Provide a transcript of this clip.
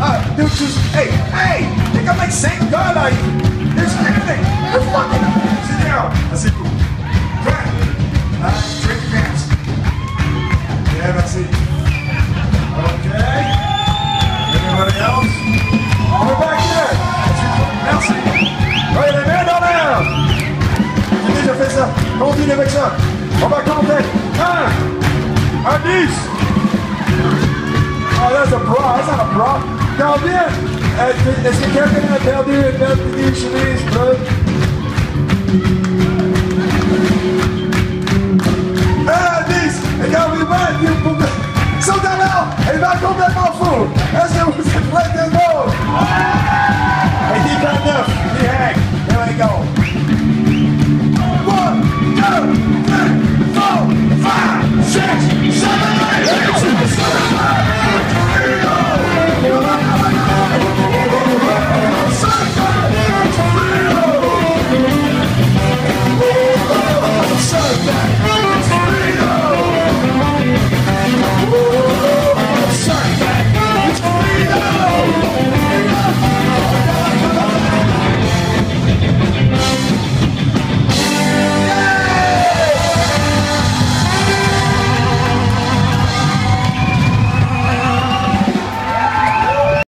Ah, hey, hey, t'es comme like cinq gars, là. They're standing. They're fucking. Sit down. It, cool. Right. Uh, drink your. Yeah, that's it. Okay. Anybody else? We're back there. That's it. Merci. Ouais, les mains dans l'air. Ça. Continue avec ça. On va compter. Un. Un dix. Oh, that's a bra. That's not a bra. Combien? Est-ce que quelqu'un a perdu une paire de chemise bleue? Un, dix. Et quand il va, il est complètement fou.